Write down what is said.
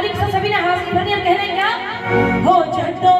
मालिक से सभी ने हाथ भरनी हम कह रहे हैं क्या? हो जटो